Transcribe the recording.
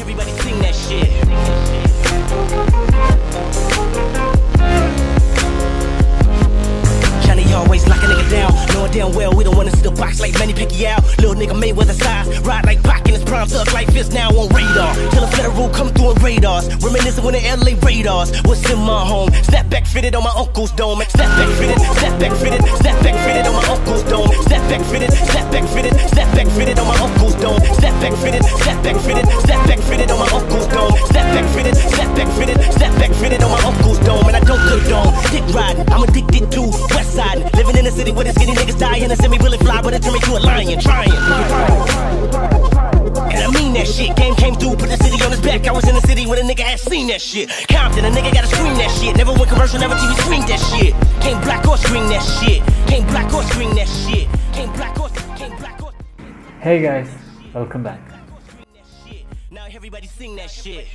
everybody sing that shit. Johnny always lock a nigga down. Knowing damn well we don't wanna see the box like Manny Pacquiao. Little nigga a size. Ride like Pac in his prime. Thug like fist now on radar. Till the federal come through on radars. Reminiscing when the LA Raiders was in my home. Snapback fitted on my uncle's dome. Snapback fitted, snapback fitted, snapback fitted on my uncle's dome. Snapback fitted, snapback fitted, snapback fitted on my uncle's dome. Snapback fitted, city where the skinny niggas die and bullet fly, but it turned me to a lion. Trying. And I mean that shit. Game came through, put the city on his back. I was in the city when a nigga had seen that shit. Compton, a nigga gotta scream that shit. Never went commercial, never TV screen that shit. Came black or screen that shit. Came black or screen that shit. Came black or came black or Hey guys, welcome back. screen that shit. Now everybody sing that shit.